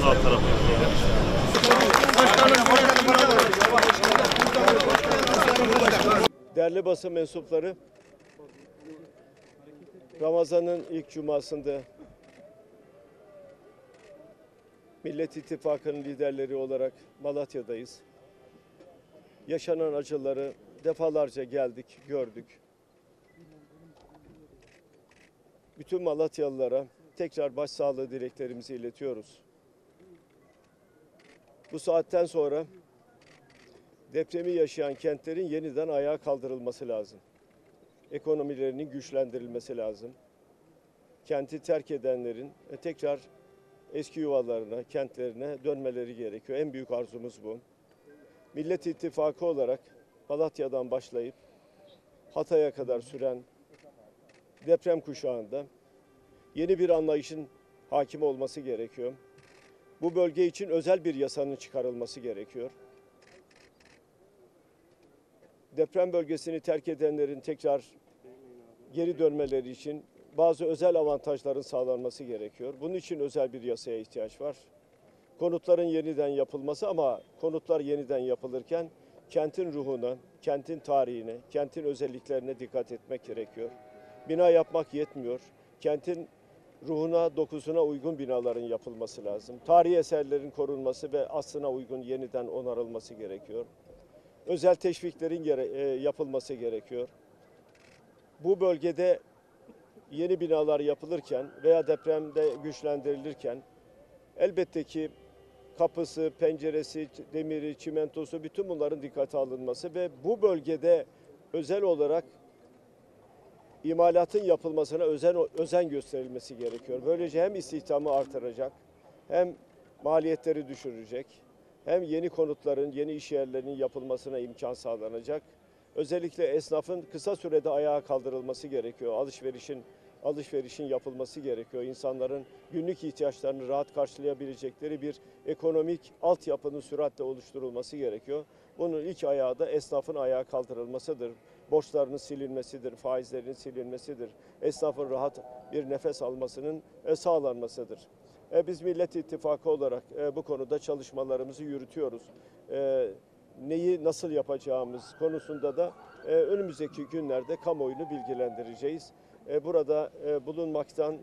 Sağ tarafımızda. Değerli basın mensupları, Ramazan'ın ilk cumasında Millet İttifakı'nın liderleri olarak Malatya'dayız. Yaşanan acıları defalarca geldik, gördük. Bütün Malatyalılara tekrar başsağlığı dileklerimizi iletiyoruz. Bu saatten sonra depremi yaşayan kentlerin yeniden ayağa kaldırılması lazım. Ekonomilerinin güçlendirilmesi lazım. Kenti terk edenlerin e, tekrar eski yuvalarına, kentlerine dönmeleri gerekiyor. En büyük arzumuz bu. Millet İttifakı olarak Malatya'dan başlayıp Hatay'a kadar süren deprem kuşağında yeni bir anlayışın hakim olması gerekiyor. Bu bölge için özel bir yasanın çıkarılması gerekiyor deprem bölgesini terk edenlerin tekrar geri dönmeleri için bazı özel avantajların sağlanması gerekiyor. Bunun için özel bir yasaya ihtiyaç var. Konutların yeniden yapılması ama konutlar yeniden yapılırken kentin ruhuna, kentin tarihine, kentin özelliklerine dikkat etmek gerekiyor. Bina yapmak yetmiyor. Kentin ruhuna, dokusuna uygun binaların yapılması lazım. Tarihi eserlerin korunması ve aslına uygun yeniden onarılması gerekiyor özel teşviklerin gere- e, yapılması gerekiyor. Bu bölgede yeni binalar yapılırken veya depremde güçlendirilirken elbette ki kapısı, penceresi, demiri, çimentosu bütün bunların dikkate alınması ve bu bölgede özel olarak imalatın yapılmasına özen özen gösterilmesi gerekiyor. Böylece hem istihdamı artıracak hem maliyetleri düşürecek hem yeni konutların, yeni iş yerlerinin yapılmasına imkan sağlanacak. Özellikle esnafın kısa sürede ayağa kaldırılması gerekiyor. Alışverişin alışverişin yapılması gerekiyor. İnsanların günlük ihtiyaçlarını rahat karşılayabilecekleri bir ekonomik altyapının süratle oluşturulması gerekiyor. Bunun ilk ayağı da esnafın ayağa kaldırılmasıdır. Borçlarının silinmesidir, faizlerin silinmesidir. Esnafın rahat bir nefes almasının e, sağlanmasıdır. E, Biz Millet İttifakı olarak e, bu konuda çalışmalarımızı yürütüyoruz. Neyi nasıl yapacağımız konusunda da önümüzdeki günlerde kamuoyunu bilgilendireceğiz. Burada bulunmaktan,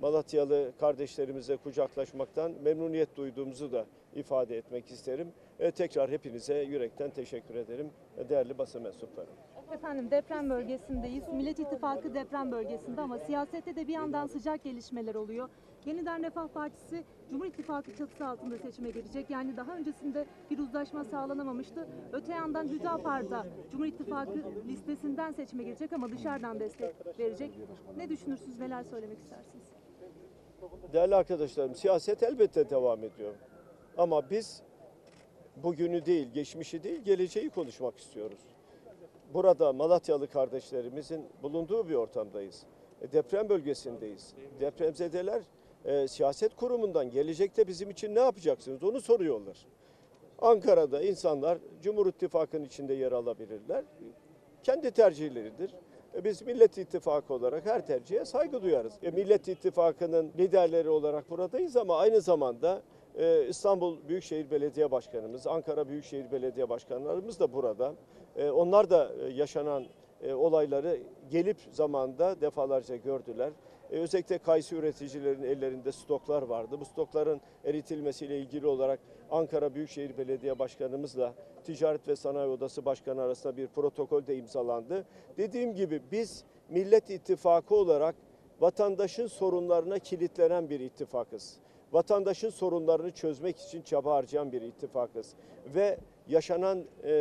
Malatyalı kardeşlerimize kucaklaşmaktan memnuniyet duyduğumuzu da ifade etmek isterim. E, Tekrar hepinize yürekten teşekkür ederim e, değerli basın mensupları. Efendim deprem bölgesindeyiz. Millet İttifakı deprem bölgesinde ama siyasette de bir yandan sıcak gelişmeler oluyor. Yeniden Refah Partisi Cumhur İttifakı çatısı altında seçime girecek. Yani daha öncesinde bir uzlaşma sağlanamamıştı. Öte yandan Hüdapar da Cumhur İttifakı listesinden seçime girecek ama dışarıdan destek verecek. Ne düşünürsünüz, neler söylemek istersiniz? Değerli arkadaşlarım, siyaset elbette devam ediyor. Ama biz bugünü değil, geçmişi değil, geleceği konuşmak istiyoruz. Burada Malatyalı kardeşlerimizin bulunduğu bir ortamdayız. E, deprem bölgesindeyiz. Depremzedeler e, siyaset kurumundan gelecekte bizim için ne yapacaksınız onu soruyorlar. Ankara'da insanlar Cumhur İttifakı'nın içinde yer alabilirler. Kendi tercihleridir. E, Biz Millet İttifakı olarak her tercihe saygı duyarız. E, Millet İttifakı'nın liderleri olarak buradayız ama aynı zamanda e, İstanbul Büyükşehir Belediye Başkanımız, Ankara Büyükşehir Belediye Başkanlarımız da burada. E, Onlar da e, yaşanan e, olayları gelip zamanda defalarca gördüler. E, Özellikle kayısı üreticilerin ellerinde stoklar vardı. Bu stokların eritilmesiyle ilgili olarak Ankara Büyükşehir Belediye Başkanımızla Ticaret ve Sanayi Odası Başkanı arasında bir protokol de imzalandı. Dediğim gibi biz Millet İttifakı olarak vatandaşın sorunlarına kilitlenen bir ittifakız. Vatandaşın sorunlarını çözmek için çaba harcayan bir ittifakız. Ve yaşanan e,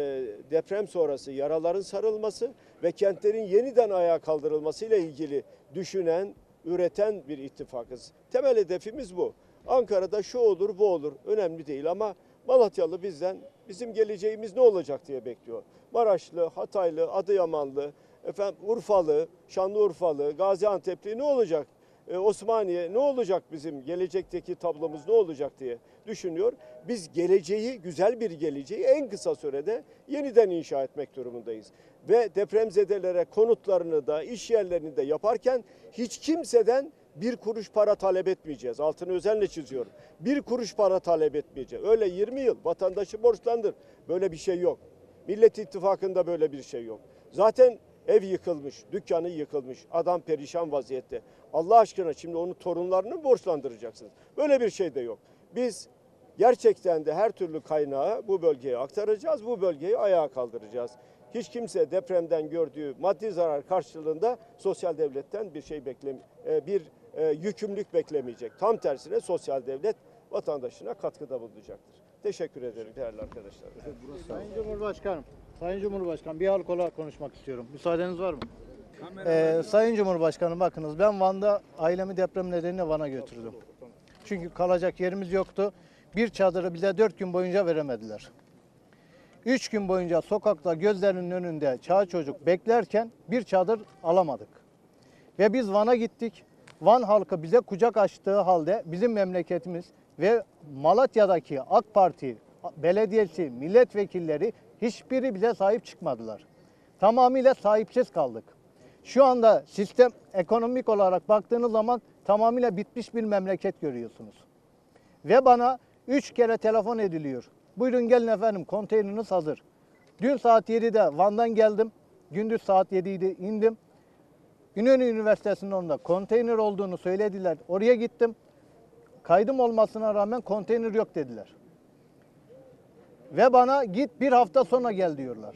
deprem sonrası yaraların sarılması ve kentlerin yeniden ayağa kaldırılmasıyla ilgili düşünen, üreten bir ittifakız. Temel hedefimiz bu. Ankara'da şu olur, bu olur. Önemli değil ama Malatyalı bizden bizim geleceğimiz ne olacak diye bekliyor. Maraşlı, Hataylı, Adıyamanlı, efendim Urfalı, Şanlıurfalı, Gaziantep'li ne olacak? Ee, Osmaniye ne olacak bizim gelecekteki tablomuz ne olacak diye düşünüyor. Biz geleceği, güzel bir geleceği en kısa sürede yeniden inşa etmek durumundayız. Ve depremzedelere konutlarını da iş yerlerini de yaparken hiç kimseden bir kuruş para talep etmeyeceğiz. Altını özenle çiziyorum. Bir kuruş para talep etmeyeceğiz. Öyle 20 yıl vatandaşı borçlandır. Böyle bir şey yok. Millet İttifakı'nda böyle bir şey yok. Zaten ev yıkılmış, dükkanı yıkılmış, adam perişan vaziyette. Allah aşkına şimdi onun torunlarını borçlandıracaksınız. Böyle bir şey de yok. Biz gerçekten de her türlü kaynağı bu bölgeye aktaracağız, bu bölgeyi ayağa kaldıracağız. Hiç kimse depremden gördüğü maddi zarar karşılığında sosyal devletten bir şey beklem e, bir e, yükümlülük beklemeyecek. Tam tersine sosyal devlet vatandaşına katkıda bulunacaktır. Teşekkür ederim değerli arkadaşlar. Sayın Cumhurbaşkanım, Sayın Cumhurbaşkanım bir halk olarak konuşmak istiyorum. Müsaadeniz var mı? Ee, Sayın Cumhurbaşkanım bakınız ben Van'da ailemi deprem nedeniyle Van'a götürdüm. Çünkü kalacak yerimiz yoktu. Bir çadırı bize dört gün boyunca veremediler. Üç gün boyunca sokakta gözlerinin önünde çağ çocuk beklerken bir çadır alamadık. Ve biz Van'a gittik. Van halkı bize kucak açtığı halde bizim memleketimiz ve Malatya'daki AK Parti belediyesi, milletvekilleri hiçbiri bize sahip çıkmadılar. Tamamıyla sahipsiz kaldık. Şu anda sistem ekonomik olarak baktığınız zaman tamamıyla bitmiş bir memleket görüyorsunuz. Ve bana üç kere telefon ediliyor. Buyurun gelin efendim konteyneriniz hazır. Dün saat 7'de Van'dan geldim. Gündüz saat 7'de indim. İnönü Üniversitesi'nin orada konteyner olduğunu söylediler. Oraya gittim. Kaydım olmasına rağmen konteyner yok dediler. Ve bana git bir hafta sonra gel diyorlar.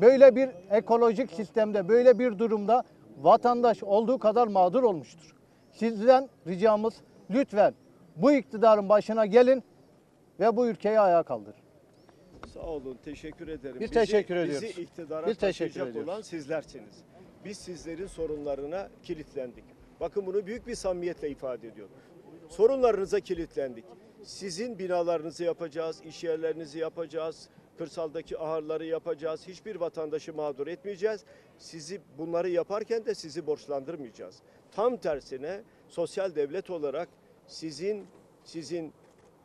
Böyle bir ekolojik sistemde, böyle bir durumda vatandaş olduğu kadar mağdur olmuştur. Sizden ricamız lütfen bu iktidarın başına gelin ve bu ülkeyi ayağa kaldırın. Sağ olun, teşekkür ederim. Biz teşekkür Bizi ediyoruz. iktidara Biz teşekkür taşıyacak ediyoruz. olan sizlersiniz. Biz sizlerin sorunlarına kilitlendik. Bakın bunu büyük bir samimiyetle ifade ediyorum. Sorunlarınıza kilitlendik. Sizin binalarınızı yapacağız, iş yerlerinizi yapacağız, kırsaldaki ahırları yapacağız. Hiçbir vatandaşı mağdur etmeyeceğiz. Sizi bunları yaparken de sizi borçlandırmayacağız. Tam tersine sosyal devlet olarak sizin sizin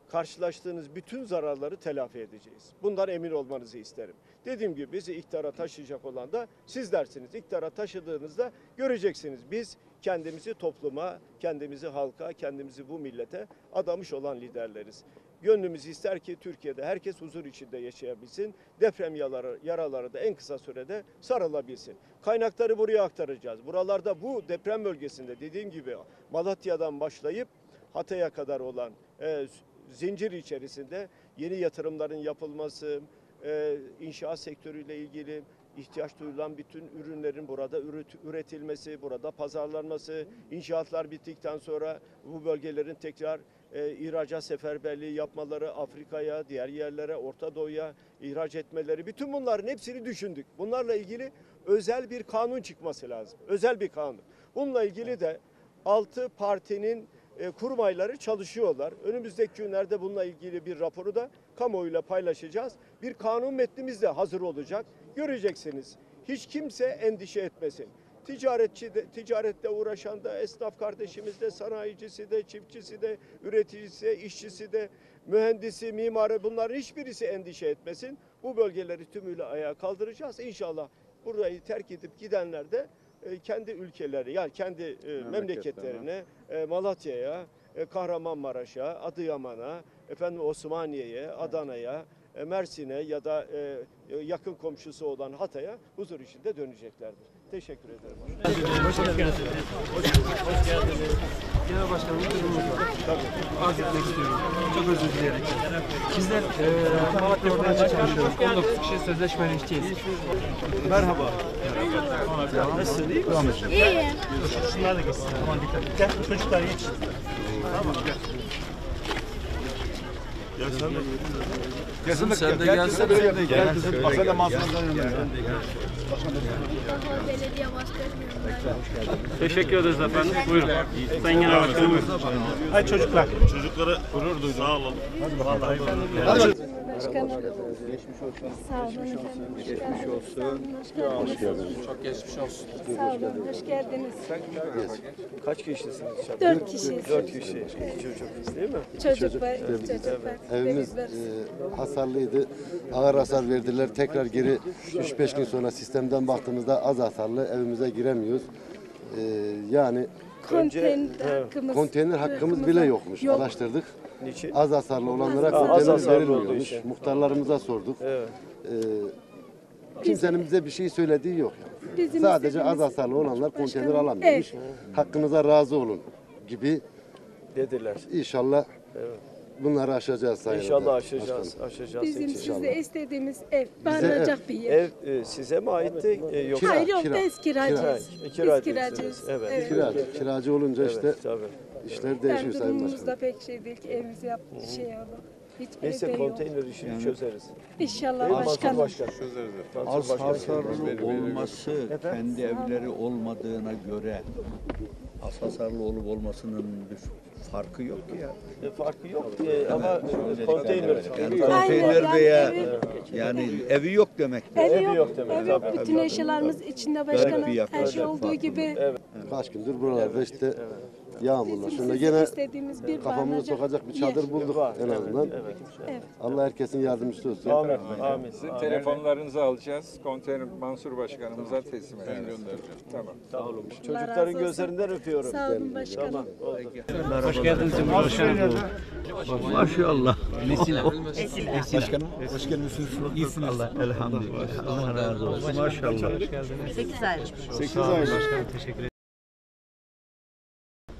karşılaştığınız bütün zararları telafi edeceğiz. Bundan emin olmanızı isterim. Dediğim gibi bizi iktidara taşıyacak olan da sizlersiniz. İktidara taşıdığınızda göreceksiniz. Biz kendimizi topluma, kendimizi halka, kendimizi bu millete adamış olan liderleriz. Gönlümüz ister ki Türkiye'de herkes huzur içinde yaşayabilsin. Deprem yaraları, yaraları da en kısa sürede sarılabilsin. Kaynakları buraya aktaracağız. Buralarda bu deprem bölgesinde dediğim gibi Malatya'dan başlayıp Hatay'a kadar olan e, zincir içerisinde yeni yatırımların yapılması, e, inşaat sektörüyle ilgili ihtiyaç duyulan bütün ürünlerin burada üret- üretilmesi, burada pazarlanması, inşaatlar bittikten sonra bu bölgelerin tekrar e, ihracat seferberliği yapmaları, Afrika'ya, diğer yerlere, Orta Doğu'ya ihraç etmeleri, bütün bunların hepsini düşündük. Bunlarla ilgili özel bir kanun çıkması lazım. Özel bir kanun. Bununla ilgili de altı partinin e, kurmayları çalışıyorlar. Önümüzdeki günlerde bununla ilgili bir raporu da kamuoyuyla paylaşacağız. Bir kanun metnimiz de hazır olacak. Göreceksiniz. Hiç kimse endişe etmesin. Ticaretçi de, ticarette uğraşan da, esnaf kardeşimiz de, sanayicisi de, çiftçisi de, üreticisi de, işçisi de, mühendisi, mimarı bunların hiçbirisi endişe etmesin. Bu bölgeleri tümüyle ayağa kaldıracağız. İnşallah burayı terk edip gidenler de e, kendi ülkeleri yani kendi e, memleketlerine, e, Malatya'ya, Kahramanmaraş'a, Adıyaman'a, efendim Osmaniye'ye, Adana'ya, e, Mersin'e ya da e, e, yakın komşusu olan Hatay'a huzur içinde döneceklerdir. Teşekkür ederim. Genel Başkanım durumumuz var. Arz etmek istiyorum. Çok özür dileyerek. Bizler e, Malatya çalışıyoruz. 19 kişi sözleşmeli işçiyiz. Merhaba. Nasılsın? İyi misin? İyi. Şunlar da geçsin. Aman dikkat. Gel çocuklar geç. Sen de gelsene. Belediye başkanıyım. Teşekkür ederiz efendim. Buyurun. Sayın Genel Başkanım. Hadi çocuklar. Çocuklara gurur duydum. Sağ olun. Başkanım. Sağ olun efendim. Geçmiş olsun. Hoş geldiniz. Çok geçmiş olsun. Sağ olun. Hoş geldiniz. Kaç kişisiniz? Dört kişiyiz. Dört kişi. İki çocuk değil mi? Çocuk var. Çocuk var. Evimiz e, hasarlıydı. Ağır hasar verdiler. Tekrar geri 3-5 gün sonra sistemden baktığımızda az hasarlı evimize giremiyoruz. E, yani Konteyner hakkımız. Konteyner hakkımız bile yokmuş. Yok. Araştırdık. Niçin? Az hasarlı olanlara Ha, az konteyner hasarlı olduğu verilmiyormuş. için. Muhtarlarımıza sorduk. Evet. Ee, kimsenin bize bir şey söylediği yok. yani. Bizim Sadece az istediğimiz- hasarlı olanlar konteyner Başkanım, alamıyormuş. Hakkınıza razı olun gibi Dediler. inşallah bunları aşacağız sayın İnşallah Başkanım. aşacağız. Aşacağız. Bizim inşallah. sizde istediğimiz ev, barınacak bir yer. Ev e, size mi aitti e, yoksa? Hayır yok kira, biz kiracıyız. kira. Biz Kiracısınız, kiracıyız. evet. Kiracı, kiracı olunca işte Evet, tabii. işler değişiyor Yani sayın başkanım. da pek şey değil ki evimizi yap şey yapalım. Hiç Neyse evde yok. konteyner işini çözeriz. İnşallah Değil başkanım. Başkan? Mansur Az hasarlı olması kendi evleri olmadığına göre az hasarlı olup olmasının bir farkı yok ki ya. E, farkı yok e, ama e, konteyner Yani konteyner yani veya yani evi yok demek. Evi Evi yok, yok demek, evi yok. Bütün eşyalarımız içinde başkanım. Her şey olduğu gibi. Kaç gündür buralarda işte yağmurlar. Şimdi gene istediğimiz bir kafamızı barınacak sokacak bir yer. çadır bulduk en azından. Evet. Allah herkesin yardımcısı olsun. Amin. Amin. Sizin telefonlarınızı alacağız. Konteyner Mansur Başkanımıza teslim edeceğiz. Tamam. Sağ olun. Çocukların gözlerinden öpüyorum. Sağ olun başkanım. Tamam. oldu. Hoş geldiniz Cumhurbaşkanım. Maşallah. Başkanım, hoş geldiniz. İyisiniz. Allah elhamdülillah. Allah razı olsun. Maşallah. 8 ay. 8 ay. Başkanım teşekkür ederim.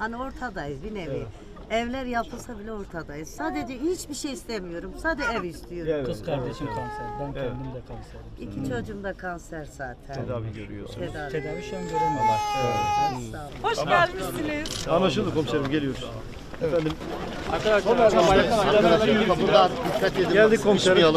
Hani ortadayız bir nevi. Evler yapılsa bile ortadayız. Sadece hiçbir şey istemiyorum. Sadece ev istiyorum. Kız kardeşim kanser. Ben kendim de kanser. İki çocuğum da kanser zaten. Tedavi görüyorsunuz. Tedavi. Tedavi şu an göremiyorlar. Sağ olun. Hoş gelmişsiniz. Anlaşıldı komiserim geliyoruz. Geldik komiserim.